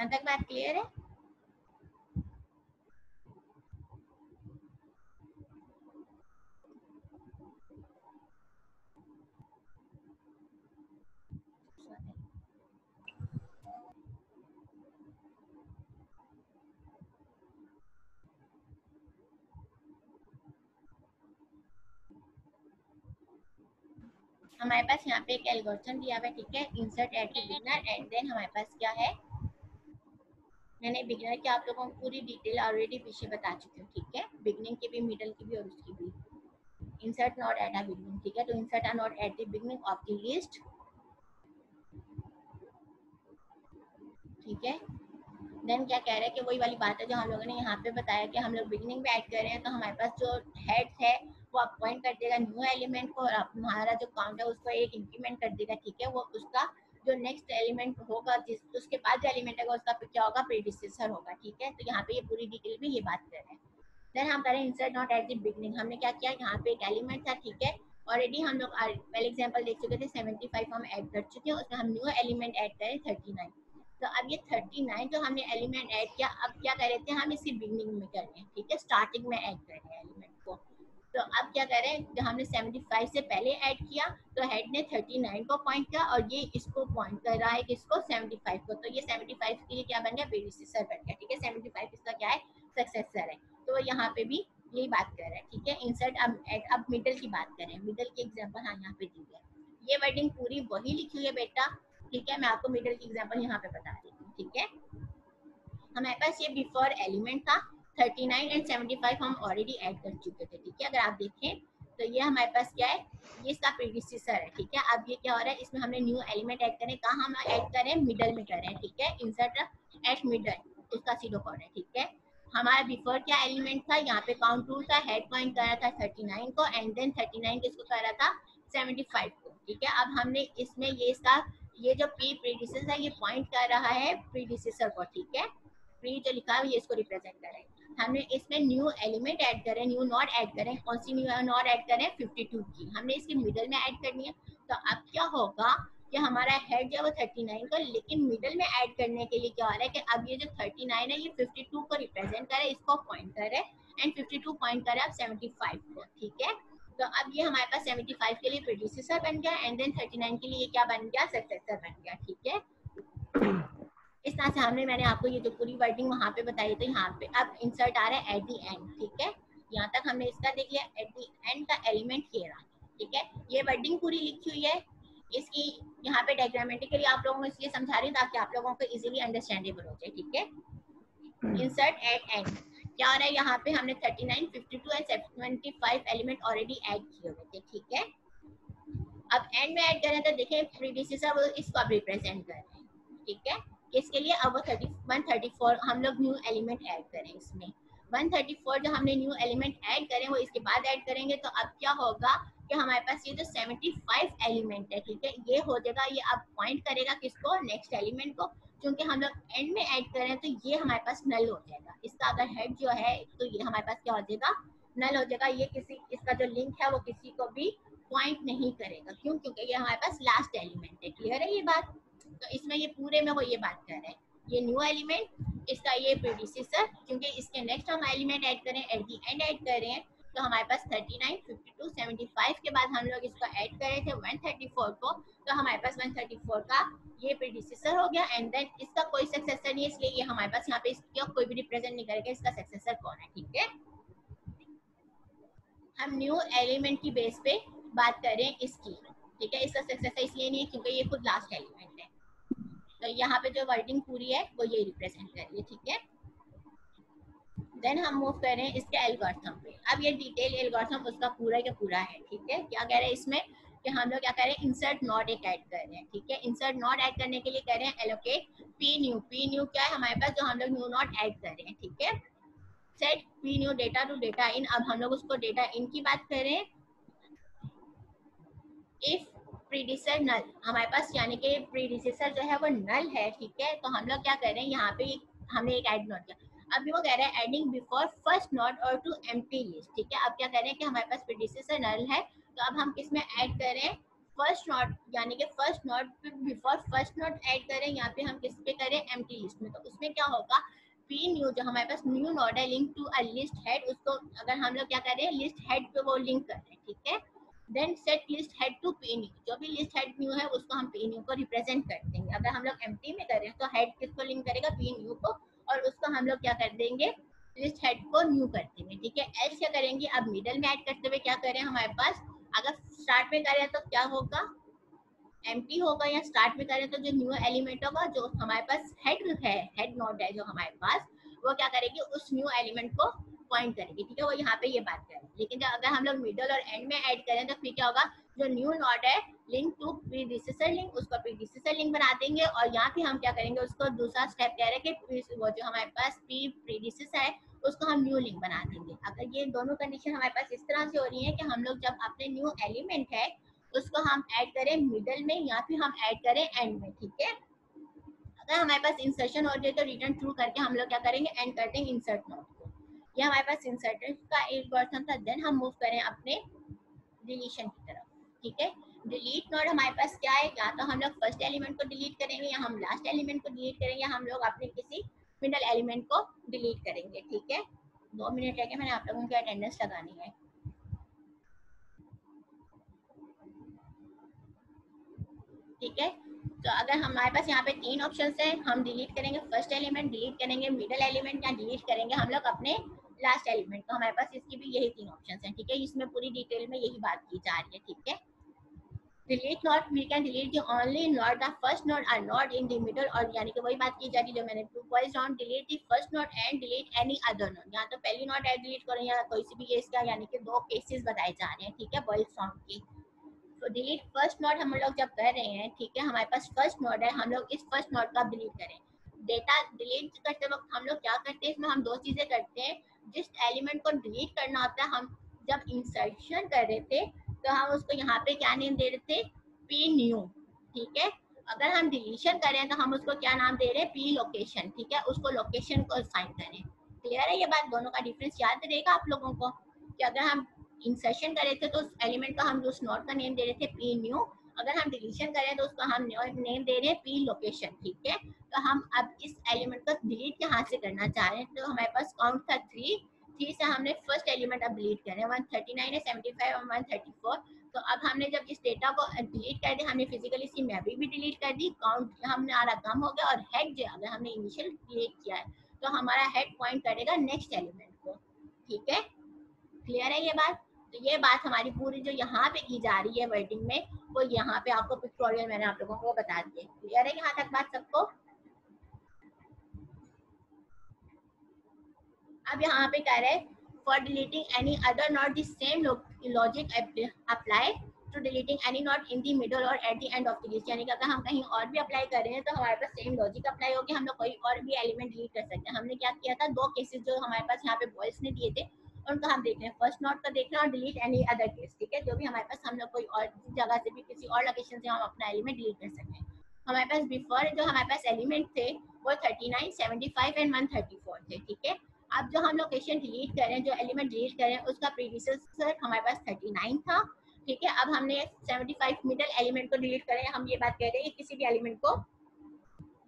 यहाँ तक बात क्लियर है? हमारे पास यहाँ पे एक एल्गोरिथम दिया हुआ है, ठीक है? Insert at beginner and then हमारे पास क्या है? मैंने बिगनर की आप लोगों को पूरी डिटेल ऑलरेडी पीछे बता चुकी हूँ, ठीक है? बिगनिंग की भी मिडल की भी और उसकी भी। Insert node at a beginning ठीक है? तो insert or node at the beginning of the list ठीक है? देन क्या कह रहे हैं कि वही वाली बात है जो हम लोगों ने यहाँ पे बताया कि हम लोग बिगनिंग में ऐड कर रहे हैं तो हमारे पास जो हेड है, वो अपॉइंट कर देगा न्यू एलिमेंट को और हमारा जो काउंट है, उसको एक इंक्रीमेंट कर देगा, ठीक है? वो उसका जो नेक्स्ट एलिमेंट होगा, जिस, उसके बाद जो एलिमेंट होगा, उसका क्या होगा? प्रीडिसेसर होगा, ठीक है? तो यहाँ पे ये पूरी डिटेल में ये बात कर रहे हैं। देन हम करें insert node at the beginning हमने क्या किया? यहाँ पे एक एलिमेंट था, ठीक है? ऑलरेडी हम लोग पहले एग्ज़ाम्पल देख चुके थे सेवेंटी फाइव हम ऐड कर चुके हैं, उसमें हम न्यू एलिमेंट ऐड करें थर्टी नाइन तो अब ये थर्टी नाइन जो हमने एलिमेंट ऐड किया। अब क्या कर रहे थे? हम इसकी बिगनिंग में कर रहे हैं, ठीक है? स्टार्टिंग में ऐड कर रहे हैं एलिमेंट तो अब क्या करें? जो हमने 75 से पहले ऐड किया तो हेड ने 39 को पॉइंट किया और ये इसको पॉइंट कर रहा है किसको 75 को। तो ये 75 के लिए क्या बन गया? प्रीडिसेसर बन गया, ठीक है? 75 इसका क्या है? सक्सेसर है। तो यहाँ पे भी यही बात कर रहे हैं, ठीक है? इंसर्ट अब एड अब मिडल की बात करें मिडल की एग्ज़ाम्पल हाँ यहाँ पे दी है ये वर्डिंग पूरी वही लिखी हुई है बेटा, ठीक है? मैं आपको मिडल की एग्ज़ाम्पल यहाँ पे बता देती हूँ, ठीक है? हमारे पास ये बिफोर एलिमेंट था 39 एंड 75 हम ऑलरेडी ऐड कर चुके थे, ठीक है? अगर आप देखें तो ये हमारे पास क्या है? ये इसका प्रीडिसेसर है, ठीक है? अब ये क्या हो रहा है? इसमें हमने न्यू एलिमेंट ऐड करें। कहा हम ऐड करें? मिडल में करें, ठीक है? इंसर्ट एट मिडल उसका सीडो कॉर्ड है ठीक है? हमारा बिफोर क्या एलिमेंट था? यहाँ पे काउंट टू था हेड पॉइंट कर रहा था 39 को एंड देन 39 किसको कर रहा था 75 को, ठीक है? अब हमने इसमें ये इसका, ये जो पी प्रीडिसेसर है, ये पॉइंट कर रहा है प्रीडिसेसर को, ठीक है? प्री जो लिखा है, ये इसको रिप्रेजेंट करें हमने इसमें न्यू एलिमेंट ऐड करें न्यू नॉट ऐड करें, कौन सी न्यू नॉट ऐड करें? 52 की। हमने इसके मिडल में ऐड करनी है। तो अब क्या होगा? कि हमारा हेड जो है वो 39 का, लेकिन मिडल में ऐड करने के लिए क्या हो रहा है कि अब ये जो 39 है, ये 52 को रिप्रेजेंट करे, इसको पॉइंट करे एंड 52 पॉइंट करे अब 75 को, ठीक है? तो अब ये हमारे पास 75 के लिए प्रोड्यूसर बन गया एंड देन 39 के लिए क्या बन गया? सक्सेसर बन गया, ठीक है? इस तरह से हमने मैंने आपको ये जो पूरी वर्डिंग वहाँ पे बताई थी यहाँ पे अब इंसर्ट आ रहा है एट दी एंड ठीक है? यहाँ तक हमने इसका देख लिया एट दी एंड का एलिमेंट ये रहा ठीक है? ये वर्डिंग पूरी लिखी हुई है। इसकी यहाँ पे डायग्रामेटिकली आप लोगों को इसलिए समझा रही ताकि आप लोगों को इजीली अंडरस्टैंडेबल हो जाए ठीक है? इंसर्ट एट एंड क्या हो रहा है? यहाँ पे हमने 39, 52 एंड 75 एलिमेंट ऑलरेडी ऐड किए हुए थे ठीक है? अब एंड में ऐड करें तो देखें प्रीडिसेसर वो इसको अब रिप्रेजेंट कर रहे हैं ठीक है? इसके लिए अब थर्टी वन थर्टी फोर हम लोग न्यू एलिमेंट ऐड करें इसमें। वन थर्टी फोर जो हमने न्यू एलिमेंट ऐड करें, वो इसके बाद ऐड करेंगे तो अब क्या होगा कि हमारे पास ये जो सेवेंटी फाइव एलिमेंट है, ठीक है, ये हो जाएगा, ये अब पॉइंट करेगा किसको? नेक्स्ट एलिमेंट को क्योंकि हम लोग एंड में ऐड करें तो ये हमारे पास नल हो जाएगा। इसका अगर हेड जो है तो ये हमारे पास क्या हो जाएगा? नल हो जाएगा। ये किसी, इसका जो लिंक है, वो किसी को भी पॉइंट नहीं करेगा। क्यों? क्योंकि ये हमारे पास लास्ट एलिमेंट है। क्लियर है ये बात? तो इसमें ये पूरे में वो ये बात कर रहे हैं। ये न्यू एलिमेंट इसका ये प्रोड्यूसर क्योंकि इसके नेक्स्ट हम एलिमेंट ऐड करें एट दी एंड ऐड कर रहे हैं तो हमारे पास 39, 52, 75 के बाद हम लोग इसको ऐड कर रहे थे 134 को तो हमारे पास 134 का ये प्रोड्यूसर हो गया एंड देन इसका कोई सक्सेसर नहीं है इसलिए ये हमारे पास यहाँ पे इसका कोई भी रिप्रेजेंट नहीं करेगा इसका सक्सेसर कौन है ठीक है? हम न्यू एलिमेंट की बेस पे बात करें इसकी ठीक है? इसका सक्सेसर इसलिए नहीं है क्योंकि ये खुद लास्ट एलिमेंट यहाँ पे जो वर्डिंग पूरी है, वो ये रिप्रेजेंट कर रही है, ठीक है? देन हम मूव कर इसके एल्गोरिथम पे। अब ये डिटेल एल्गोरिथम उसका पूरा का पूरा है, ठीक है? क्या कह रहे हैं इसमें? कि हम लोग क्या कर रहे हैं? इंसर्ट नॉट एक ऐड कर रहे हैं, ठीक है? इंसर्ट नॉट ऐड करने के लिए कह रहे हैं allocate P new P new क्या है? हमारे पास जो हम लोग न्यू नॉट ऐड कर रहे हैं, ठीक है? Set P new data to data इन अब हम लोग उसको डेटा इन की बात करें इफ़ प्रीडिसर नल हमारे पास यानी कि प्रीडिसेसर जो है वो नल है, ठीक है? तो हम लोग क्या कर रहे हैं, यहाँ पे हमने एक ऐड नोट किया। अभी वो कह रहे हैं एडिंग बिफोर फ़र्स्ट नोट और टू एम्प्टी लिस्ट ठीक है? अब क्या कह रहे हैं कि हमारे पास प्रीडिसेसर नल है तो अब हम किसमें ऐड करें फ़र्स्ट नोट यानी कि first node before first node add करें यहाँ पे हम किस पे करें? एम लिस्ट में। तो उसमें क्या होगा? पी न्यू जो हमारे पास न्यू नोड है link to a list head उसको अगर हम लोग क्या करें लिस्ट हेड पे वो लिंक कर रहे हैं, ठीक है? Then set list head to P new जो भी लिस्ट हेड न्यू है, उसको हम पी न्यू को रिप्रेजेंट कर देंगे। अगर हम लोग एम में करें तो हेड किसको लिंक करेगा? पी न्यू को। और उसको हम लोग क्या कर देंगे? लिस्ट हेड को न्यू कर देंगे, ठीक है? एल्स क्या करेंगे? अब मिडल में ऐड करते हुए क्या करें हमारे पास? अगर स्टार्ट में करें तो क्या होगा? एम होगा या स्टार्ट में करें तो जो न्यू एलिमेंट होगा, जो हमारे पास हेड है हेड नोड है जो हमारे पास, वो क्या करेगी? उस न्यू एलिमेंट को पॉइंट करेगी, ठीक है? वो यहाँ पे ये बात करें। लेकिन जब अगर हम लोग मिडल और एंड में ऐड करें तो फिर क्या होगा? जो न्यू नोड है लिंक टू प्रीडिसेसर लिंक उसको प्रीडिसेसर लिंक बना देंगे और यहाँ पे हम क्या करेंगे? उसको दूसरा स्टेप कह रहे हैं कि वो जो हमारे पास पी प्रीडिसेसर है, उसको हम न्यू लिंक बना देंगे। अगर ये दोनों कंडीशन हमारे पास इस तरह से हो रही है कि हम लोग जब अपने न्यू एलिमेंट है, उसको हम ऐड करें मिडल में या फिर हम ऐड करें एंड में, ठीक है? अगर हमारे पास इंसर्शन हो जाए तो रिटर्न थ्रू करके हम लोग क्या करेंगे? एंड कर देंगे इंसर्ट नोट ये हमारे पास इंसर्टर का एक वर्सन था देन हम मूव करें अपने डिलीशन की तरफ़, ठीक है? डिलीट नोड हमारे पास क्या है? या तो हम लोग फ़र्स्ट एलिमेंट को डिलीट करेंगे, या हम लास्ट एलिमेंट को डिलीट करेंगे, या हम लोग अपने किसी मिडल एलिमेंट को डिलीट करेंगे, ठीक है? दो मिनट है कि मैंने आप लोगों की अटेंडेंस लगानी है। ठीक है? तो अगर हमारे पास यहाँ पे तीन ऑप्शन है, हम डिलीट करेंगे फ़र्स्ट एलिमेंट डिलीट करेंगे मिडल एलिमेंट या डिलीट करेंगे, हम लोग अपने लास्ट एलिमेंट तो हमारे पास इसकी भी यही तीन ऑप्शन हैं, ठीक है? इसमें पूरी डिटेल में यही बात की जा रही है, ठीक है? Delete not, we can delete the only the first node are not in the middle और यानी कि वही बात की जा रही जो मैंने to voice down delete the first node and delete any other node यहाँ तो पहली नोट ऐड डिलीट करें या कोई सी भी केस का यानी कि दो केसेस बताए जा रहे हैं, ठीक है? Voice down की। तो डिलीट फ़र्स्ट नॉट हम लोग जब कर रहे हैं, ठीक है? हमारे पास फ़र्स्ट नोड है, हम लोग इस फ़र्स्ट नॉट का डिलीट करें। डेटा डिलीट करते वक्त हम लोग क्या करते हैं? इसमें हम दो चीज़ें करते हैं। जिस एलिमेंट को डिलीट करना होता है, हम जब इंसर्शन कर रहे थे तो हम उसको यहाँ पे क्या नेम दे रहे थे? पी न्यू ठीक है? अगर हम डिलीशन करें तो हम उसको क्या नाम दे रहे हैं? पी लोकेशन ठीक है? उसको लोकेशन को साइन करें क्लियर है। ये बात? दोनों का डिफरेंस याद रहेगा आप लोगों को कि अगर हम इंसर्शन कर रहे थे तो उस एलिमेंट का हम उस नोट का नेम दे रहे थे पी न्यू अगर हम डिलीशन करें तो उसको हम नेम दे रहे हैं पी लोकेशन ठीक है? तो हम अब इस एलिमेंट को डिलीट कहाँ से करना चाह रहे हैं। तो हमारे पास काउंट था थ्री थ्री से हमने फ़र्स्ट एलिमेंट अब डिलीट करें। वन थर्टी नाइन है सेवेंटी फाइव और वन थर्टी फोर तो अब हमने जब इस डेटा को डिलीट कर दिया, हमने फिजिकली इसकी मेमोरी भी डिलीट कर दी। काउंट हमने हमारा कम हो गया और हेड जो अगर हमने इनिशियल डिलीट किया है तो हमारा हेड पॉइंट करेगा नेक्स्ट एलिमेंट को, ठीक है? क्लियर है ये बात? तो ये बात हमारी पूरी जो यहाँ पे की जा रही है वर्डिंग में, वो यहाँ पे आपको पिक्टोरियल मैंने आप लोगों को बता दिए। क्लियर है यहाँ तक बात सबको? अब यहाँ पे कह रहे for deleting any other node the same logic apply to deleting any node in the middle और at the end of the list यानी कि अगर हम कहीं और भी अप्लाई कर रहे हैं तो हमारे पास सेम लॉजिक अप्लाई होगी। हम लोग कोई और भी एलिमेंट डिलीट कर सकते हैं। हमने क्या किया था? दो केसेस जो हमारे पास यहाँ पे बॉयज़ ने दिए थे उनको हम देख रहे हैं फ़र्स्ट नोट का देखना और डिलीट एनी अदर केस ठीक है? जो भी हमारे पास हम लोग कोई और जगह से भी किसी और लोकेशन से हम अपना एलिमेंट डिलीट कर सकते हैं। हमारे पास बिफोर जो हमारे पास एलिमेंट थे वो 39, 75 एंड 134 थे ठीक है? अब जो हम लोकेशन डिलीट कर रहे हैं जो एलिमेंट डिलीट कर रहे हैं उसका प्रीडिसेसर हमारे पास 39 था ठीक है? अब हमने 75 मिडल एलिमेंट को डिलीट करें हम ये बात कह रहे हैं कि किसी भी एलिमेंट को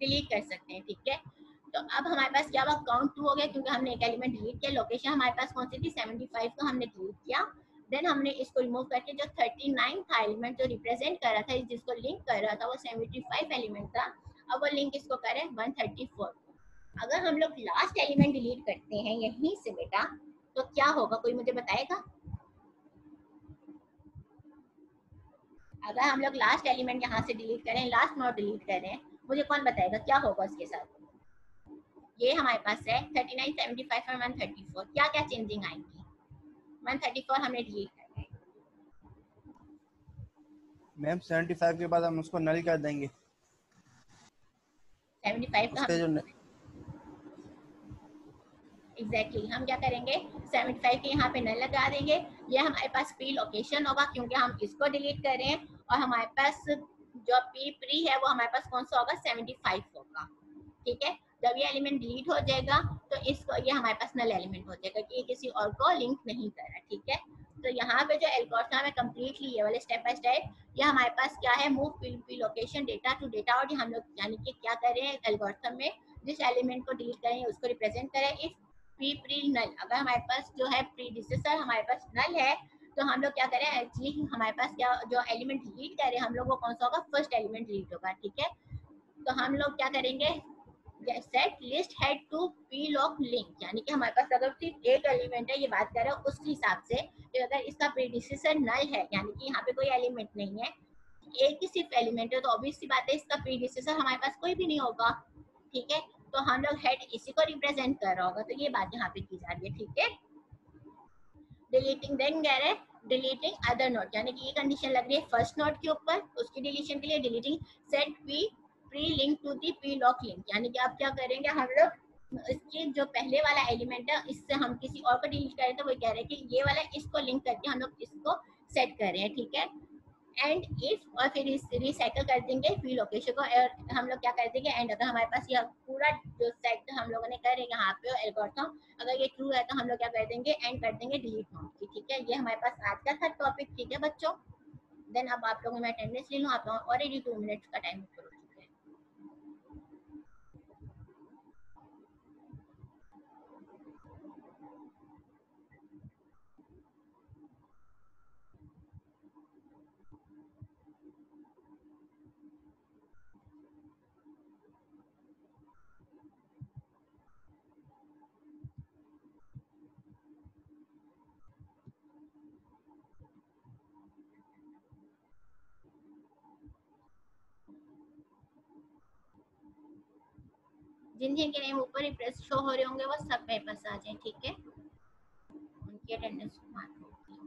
डिलीट कर सकते हैं ठीक है? तो अब हमारे पास क्या हुआ? काउंट टू हो गया, क्योंकि हमने एक एलिमेंट डिलीट किया। लोकेशन हमारे पास कौन सी थी? 75 को हमने डिलीट किया। देन हमने इसको रिमूव करके जो 39 था एलिमेंट जो रिप्रेजेंट कर रहा था, जिसको लिंक कर रहा था, वो 75 एलिमेंट था। अब वो लिंक इसको करें 134 अगर हम लोग लास्ट एलिमेंट डिलीट करते हैं यहीं से बेटा तो क्या होगा? कोई मुझे बताएगा? अगर हम लोग लास्ट एलिमेंट यहाँ से डिलीट करें लास्ट नोट डिलीट करें, मुझे कौन बताएगा? क्या होगा उसके साथ? ये हमारे पास है 39, 75 और 134 क्या क्या चेंजिंग आएँगी? 134 हमने डिलीट कर दिया। मैम 75 के बाद हम उसको नल कर देंगे। 75 का उसके जो एग्जैक्टली exactly. हम क्या करेंगे? 75 के यहाँ पे नल लगा देंगे। ये हमारे पास पी लोकेशन होगा क्योंकि हम इसको डिलीट कर रहे हैं। और हमारे पास जो पी प्री है वो हमारे पास कौन सा होगा? 75 होगा। ठीक है? जब ये एलिमेंट डिलीट हो जाएगा तो इसको, ये हमारे पास नल एलिमेंट हो जाएगा कि ये किसी और को लिंक नहीं कर रहा, ठीक है? तो यहाँ पे जो एल्गोरिथम है कम्प्लीटली ये वाले स्टेप बाय स्टेप ये हमारे पास क्या है? Move location data to data और हम लोग यानी कि क्या कर रहे हैं एल्गोरिथम में, जिस एलिमेंट को डिलीट करें, उसको रिप्रेजेंट करें इफ़ पी प्री नल अगर हमारे पास जो है प्री डिसेसर हमारे पास नल है तो हम लोग क्या करें? एक्चुअली हमारे पास क्या, जो एलिमेंट डिलीट करें हम लोग वो कौन सा होगा? फ़र्स्ट एलिमेंट डिलीट होगा, ठीक है? तो हम लोग क्या करेंगे? Set list head to P loc link यानी कि हमारे पास अगर सिर्फ़ एक एलिमेंट है, ये बात कर हैं हिसाब से कि अगर इसका नल है, यानी कि यहाँ पे कोई एलिमेंट नहीं है, एक ही सिर्फ़ एलिमेंट है तो ऑब्वियस सी बात है, इसका हमारे पास कोई भी नहीं होगा, ठीक है? तो हम लोग हेड इसी को रिप्रेजेंट कर रहा होगा तो ये बात यहाँ पे की जा रही है, ठीक है? डिलीटिंग देन कह रहे डिलीटिंग अदर नोट यानी कि ये कंडीशन लग रही है फ़र्स्ट नोट के ऊपर, उसकी डिलीशन के लिए deleting set P pre link to the P loc link यानी कि आप क्या करेंगे, हम लोग इसके जो पहले वाला एलिमेंट है, इससे हम किसी और को डिलीट करें तो वो कह रहे हैं कि ये वाला इसको लिंक करके हम लोग इसको सेट कर रहे हैं, ठीक है? एंड इफ़ और फिर इस रिसाइकल कर देंगे पी लोकेशन को, और हम लोग क्या कर देंगे एंड अगर हमारे पास यह पूरा जो सेट हम लोगों ने करे यहाँ पे एल्गोरिथम अगर ये ट्रू है तो हम लोग क्या कर देंगे एंड कर देंगे डिलीट नोट की, ठीक है? ये हमारे पास आज का था टॉपिक ठीक है बच्चों? देन अब आप लोगों में अटेंडेंस ले लूँ, आप लोगों ऑलरेडी टू मिनट्स का टाइम करो जिन जिन के नेम ऊपर ही शो हो रहे होंगे वो सब पास आ जाए ठीक है? उनकी अटेंडेंस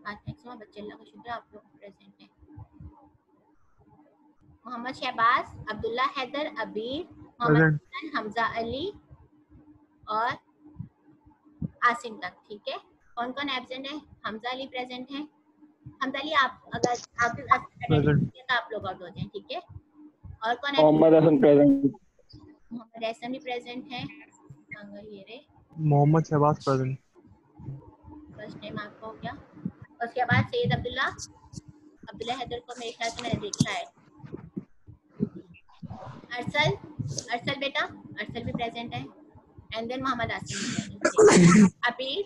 आज मैक्सिमम बच्चे अल्लाह का शुक्र आप लोग प्रेजेंट हैं। मोहम्मद शहबाज अब्दुल्ला हैदर अबीर मोहम्मद हमजा अली और आसिम तक ठीक है? कौन कौन एबसेंट है? हमजा अली प्रेजेंट है। हमजा अली आप अगर आप आप लोग आउट हो जाए ठीक है? और कौन मोहम्मद हसन प्रेजेंट मोहम्मद एहसन भी प्रेजेंट है। ये Mohammad Shahbaz present. First name आपका हो गया। उसके बाद सैयद अब्दुल्ला? अब्दुल्ला हैदर को मेरे ख्याल से मैंने देखा है। अरसल अरसल बेटा अरसल भी प्रेजेंट है। And then Mohammad Asim Abir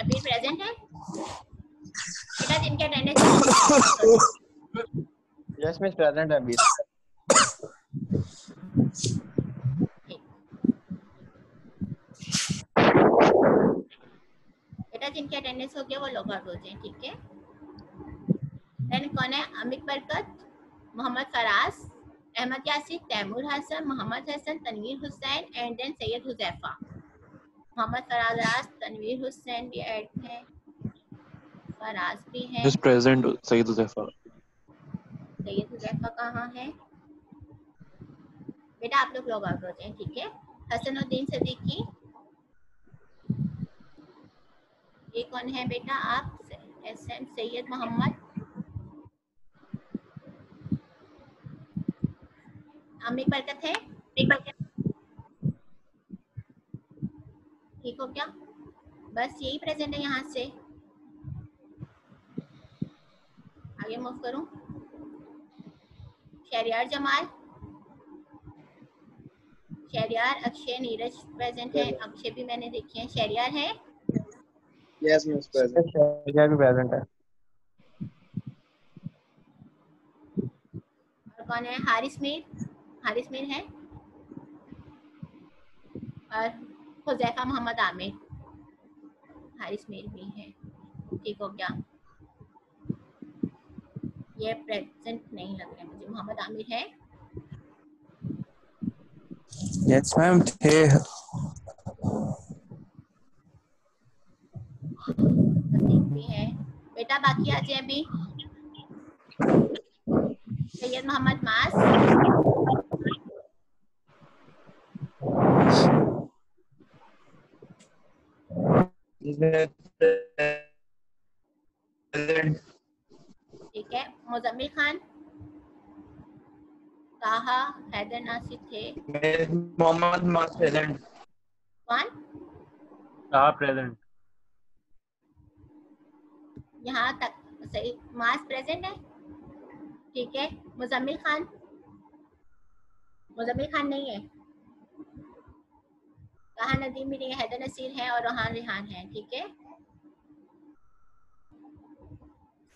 Abir present है? बेटा जिनके अटेंडेंस यस मिस प्रेजेंट है अबीर। बेटा जिनकी अटेंडेंस हो गया वो लॉग आउट हो जाए ठीक है? देन कौन है? Amit Barkat Mohammad Faraz Ahmad Yasir Taimur Hasan Mohammad Hasan Tanveer Hussain and then Syed Huzaifa. Mohammad Faraz Raj Tanveer Hussain भी ऐड है फराज भी है। Just present Syed Huzaifa. Syed Huzaifa कहाँ है? बेटा आप लोग लॉग आउट हो जाए ठीक है? हसनुद्दीन सदीकी ये कौन है बेटा? आप एस एम सैयद मोहम्मद। अमी बरकत है ठीक हो क्या? बस यही प्रेजेंट है यहाँ से। आगे मूव करूँ? शहरियार जमाल। शहरियार अक्षय नीरज प्रेजेंट है। अक्षय भी मैंने देखे हैं। शहरियार है? यस मिस प्रेजेंट क्या भी प्रेजेंट है और कौन है? हारिस मीर? हारिस मीर है? और हुजैफा मोहम्मद आमिर। हारिस मीर भी है। ठीक हो गया। ये प्रेजेंट नहीं लग रहा मुझे। मोहम्मद आमिर है? यस मैम थे। भी है। बेटा बाकी आ जाए अभी। सैयद मोहम्मद मास। ठीक है। मुजम्मिल खान। ताहा हैदर नासिर थे। मोहम्मद मास प्रेजेंट। कौन? हाँ प्रेजेंट। यहाँ तक सही मास प्रेजेंट है? ठीक है मुजम्मिल खान? मुजम्मिल खान नहीं है? कहा नदीम भी नहीं है हैदर नसीर है और रोहान रिहान है ठीक है?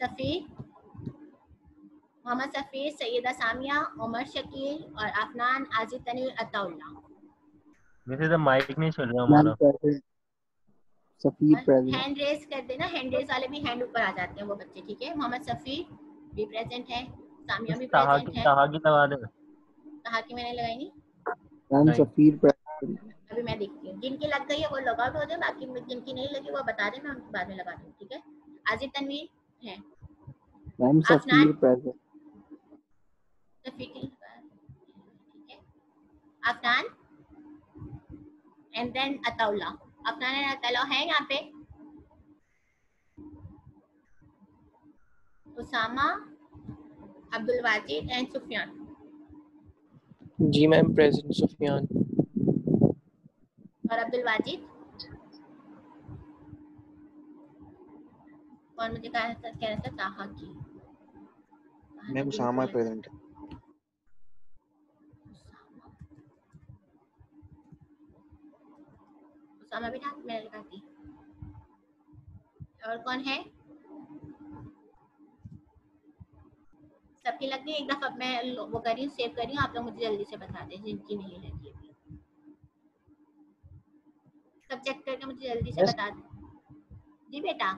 सफ़ीर मोहम्मद सफ़ीर सैयदा सामिया उमर शकील और अफनान आजिद तनवीर अताउल्ला वैसे तो माइक नहीं चल रहा हमारा सफीर प्रेजेंट हैंड रेज कर देना हैंड रेज वाले भी हैंड ऊपर आ जाते हैं वो बच्चे ठीक है? मोहम्मद सफ़ीर भी प्रेजेंट है सामिया भी प्रेजेंट है। ताहा की लगा दे। कहा कि मैंने लगाई नहीं? मैम. सफीर प्रेजेंट अभी मैं देखती हूँ। जिनकी लग गई है वो लॉग आउट हो जाए बाकी में जिनकी नहीं लगी वो बता दें मैं उनके बाद में लगा दूँ ठीक है? आजिद तनवीर है। मैम सफीर प्रेजेंट सफ़ीर की ठीक है? अफनान अताउल्ला अफनान है यहाँ पे। Usama Abdul Wajid and Sufiyan. Ji ma'am present Sufiyan. और अब्दुल वाजिद? और मुझे कहा था कह रहा था ताहा की। मैम उसामा प्रेजेंट उसामा था मैंने लिखा थी और कौन है? सबकी लग गई एक दफ़ा मैं वो कर रही हूँ सेव कर रही हूँ आप लोग मुझे जल्दी से बता दें जिनकी नहीं लगी अभी। सब चेक करके मुझे जल्दी से बता दें। जी बेटा।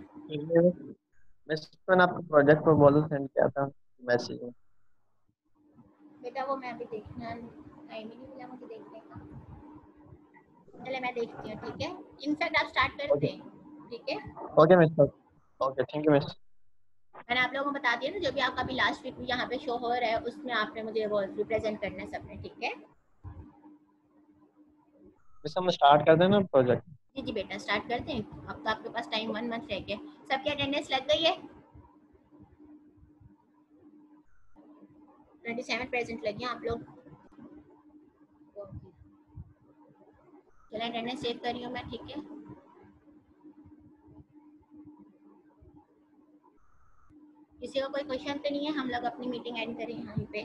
मैं मैंने आपको प्रोजेक्ट प्रपोजल सेंड किया था मैसेज में। बेटा वो मैं अभी देखना टाइम ही नहीं मिला मुझे। चले मैं देखती हूँ ठीक है? इनफैक्ट आप स्टार्ट कर. दें ठीक है? Okay mister okay thank you miss मैंने आप लोगों को बता दिया ना जो भी आपका अभी लास्ट वीक यहाँ पे शो हो रहा है उसमें आपने मुझे वो रिप्रेजेंट करना है सबने ठीक है? मिस हम स्टार्ट कर देना प्रोजेक्ट जी जी बेटा स्टार्ट करते हैं। अब तो आपके पास टाइम वन मंथ रह गया। सबकी अटेंडेंस लग गई है? ट्वेंटी सेवन प्रेजेंट लगी आप लोग। चलो अटेंडेंस सेव कर रही हूँ मैं ठीक है? किसी का कोई क्वेश्चन तो नहीं है? हम लोग अपनी मीटिंग एंड करें यहाँ पे।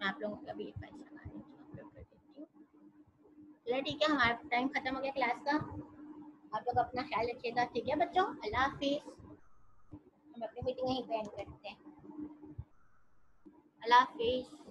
आप लोगों का भी पैसा अपलोड कर हूँ। चलो ठीक है, हमारा टाइम खत्म हो गया क्लास का। आप लोग अपना ख्याल रखिएगा, ठीक है बच्चों? अल्लाह हाफिज। अपनी मीटिंग यहीं पे एंड करते हैं। अल्लाह हाफिज।